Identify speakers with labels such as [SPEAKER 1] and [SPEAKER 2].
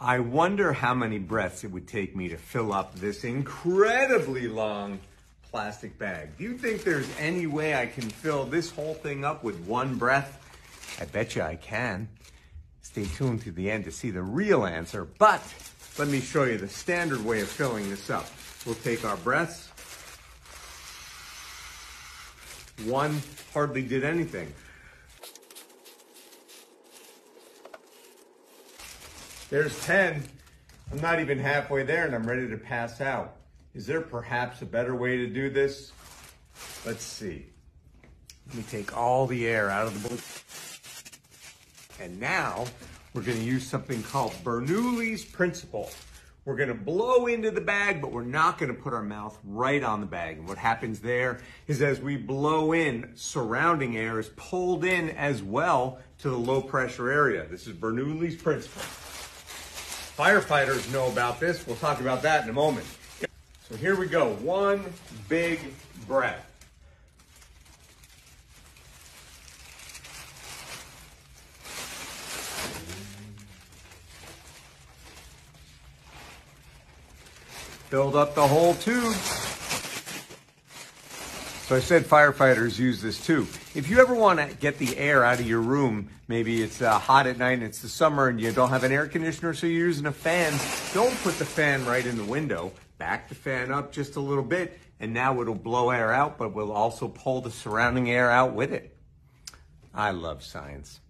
[SPEAKER 1] I wonder how many breaths it would take me to fill up this incredibly long plastic bag. Do you think there's any way I can fill this whole thing up with one breath? I bet you I can. Stay tuned to the end to see the real answer, but let me show you the standard way of filling this up. We'll take our breaths. One hardly did anything. There's 10. I'm not even halfway there and I'm ready to pass out. Is there perhaps a better way to do this? Let's see. Let me take all the air out of the balloon. And now we're gonna use something called Bernoulli's principle. We're gonna blow into the bag, but we're not gonna put our mouth right on the bag. And what happens there is as we blow in, surrounding air is pulled in as well to the low pressure area. This is Bernoulli's principle. Firefighters know about this. We'll talk about that in a moment. So here we go. One big breath. Build up the whole tube. So I said firefighters use this too. If you ever want to get the air out of your room, maybe it's uh, hot at night and it's the summer and you don't have an air conditioner, so you're using a fan, don't put the fan right in the window. Back the fan up just a little bit and now it'll blow air out, but will also pull the surrounding air out with it. I love science.